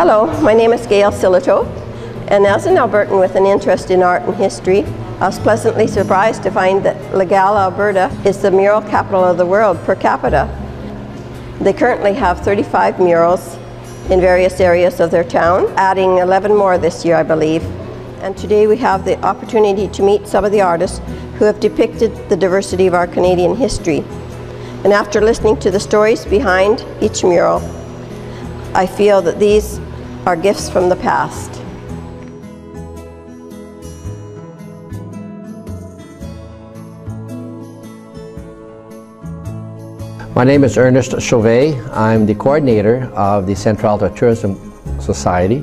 Hello, my name is Gail Sillito, and as an Albertan with an interest in art and history, I was pleasantly surprised to find that Legal, Alberta is the mural capital of the world per capita. They currently have 35 murals in various areas of their town, adding 11 more this year, I believe. And today we have the opportunity to meet some of the artists who have depicted the diversity of our Canadian history. And after listening to the stories behind each mural, I feel that these are gifts from the past. My name is Ernest Chauvet. I'm the coordinator of the Central Alta Tourism Society.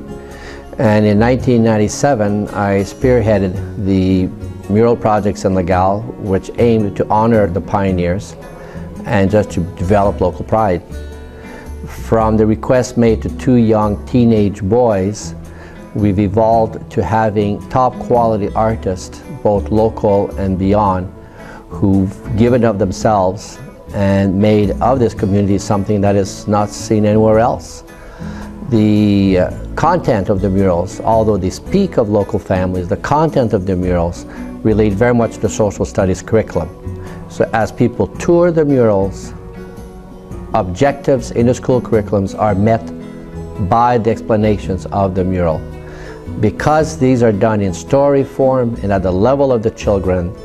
And in 1997, I spearheaded the mural projects in Legal, which aimed to honor the pioneers and just to develop local pride. From the request made to two young teenage boys, we've evolved to having top quality artists, both local and beyond, who've given of themselves and made of this community something that is not seen anywhere else. The uh, content of the murals, although they speak of local families, the content of the murals relate very much to social studies curriculum. So as people tour the murals, objectives in the school curriculums are met by the explanations of the mural. Because these are done in story form and at the level of the children,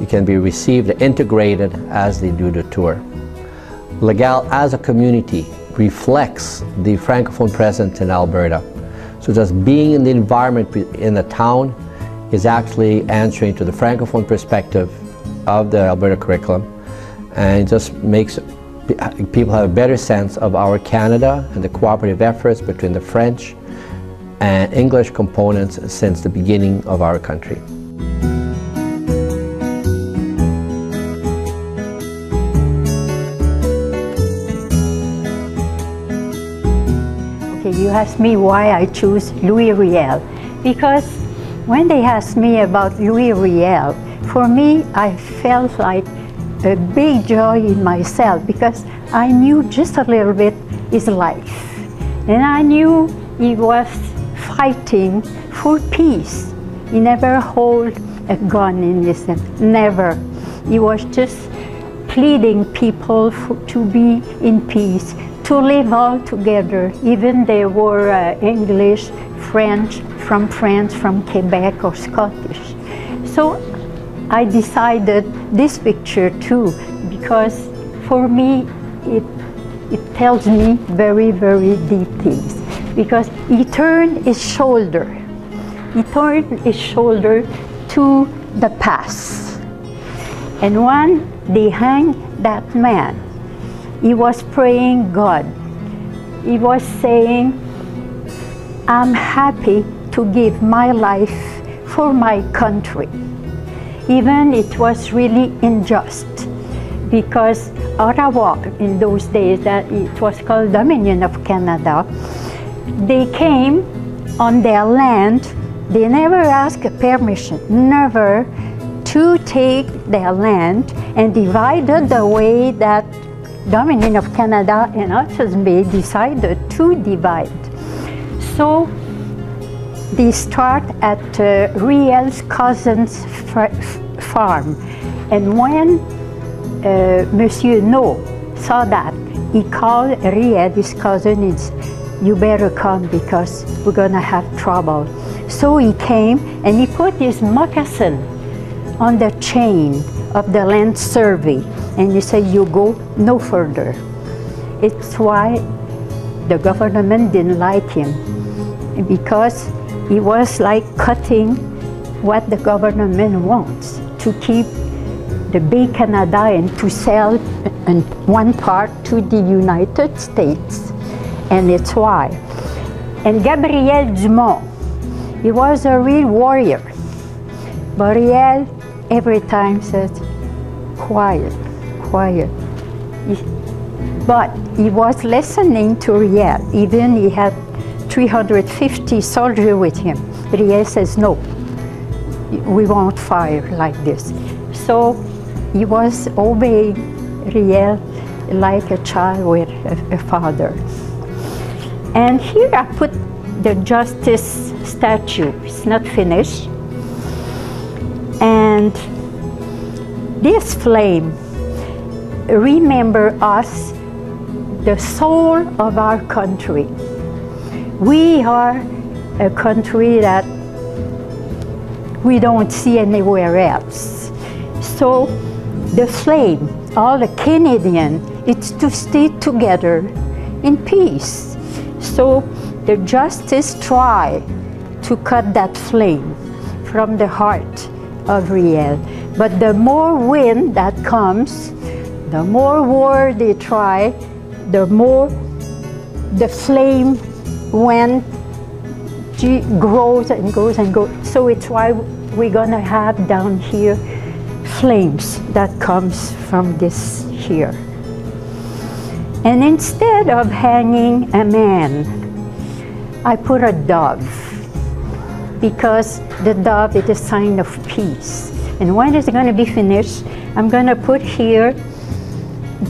it can be received and integrated as they do the tour. Legal as a community reflects the Francophone presence in Alberta. So just being in the environment in the town is actually answering to the Francophone perspective of the Alberta curriculum and just makes people have a better sense of our Canada and the cooperative efforts between the French and English components since the beginning of our country. Okay, you asked me why I choose Louis Riel. Because when they asked me about Louis Riel, for me, I felt like a big joy in myself because I knew just a little bit his life. And I knew he was fighting for peace. He never hold a gun in his hand, never. He was just pleading people for, to be in peace, to live all together, even they were uh, English, French, from France, from Quebec or Scottish. So I decided this picture too because for me it, it tells me very, very deep things because he turned his shoulder. He turned his shoulder to the past. And when they hang that man, he was praying God. He was saying, I'm happy to give my life for my country even it was really unjust. Because Ottawa in those days that it was called Dominion of Canada they came on their land they never asked permission never to take their land and divided the way that Dominion of Canada and Hudson's Bay decided to divide. So they start at uh, Riel's cousin's farm. And when uh, Monsieur Nault saw that, he called Riel, his cousin, and said, you better come because we're gonna have trouble. So he came and he put his moccasin on the chain of the land survey and he said, you go no further. It's why the government didn't like him because he was like cutting what the government wants to keep the Bay Canada and to sell in one part to the United States. And it's why. And Gabriel Dumont, he was a real warrior. But Riel every time said, quiet, quiet. But he was listening to Riel, even he had 350 soldiers with him. Riel says, no, we won't fire like this. So he was obeying Riel like a child with a, a father. And here I put the justice statue. It's not finished. And this flame remember us the soul of our country. We are a country that we don't see anywhere else. So the flame, all the Canadian, it's to stay together in peace. So the justice try to cut that flame from the heart of Riel. But the more wind that comes, the more war they try, the more the flame when she grows and goes and goes. So it's why we're gonna have down here flames that comes from this here. And instead of hanging a man, I put a dove because the dove is a sign of peace. And when it's to be finished, I'm to put here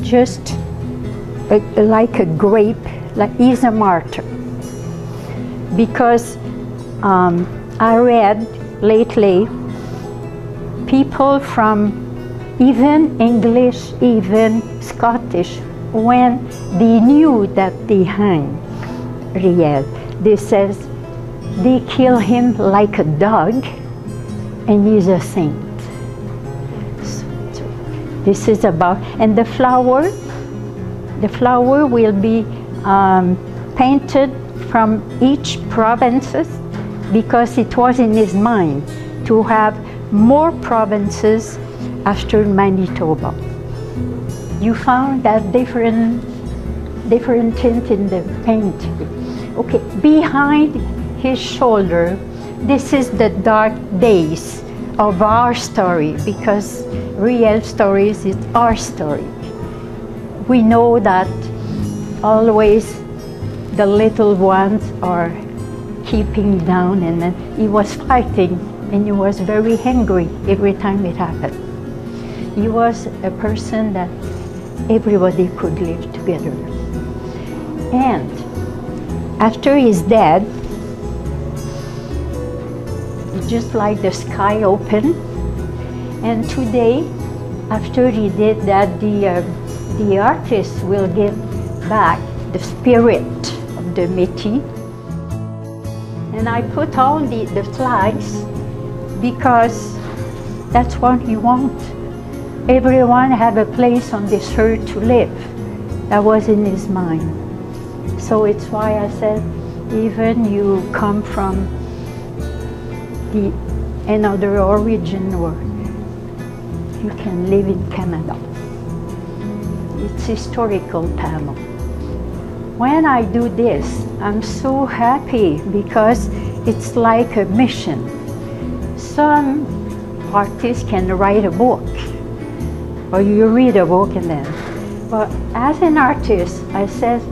just a, like a grape, like he's a martyr. Because um, I read lately people from even English, even Scottish, when they knew that they hung Riel, they says they kill him like a dog and he's a saint. This is about, and the flower, the flower will be um, painted from each provinces because it was in his mind to have more provinces after Manitoba. You found that different, different tint in the paint. Okay, behind his shoulder, this is the dark days of our story because real stories is our story. We know that always the little ones are keeping down and then he was fighting and he was very angry every time it happened. He was a person that everybody could live together. And after he's dead, just like the sky opened. And today, after he did that, the, uh, the artist will give back the spirit the Métis. And I put all the, the flags because that's what he want. Everyone have a place on this earth to live. That was in his mind. So it's why I said, even you come from the another origin or you can live in Canada. It's historical panel. When I do this, I'm so happy because it's like a mission. Some artists can write a book or you read a book and then. But as an artist, I said,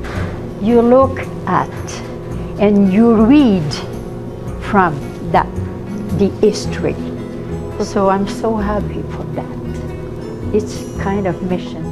you look at and you read from that, the history. So I'm so happy for that. It's kind of mission.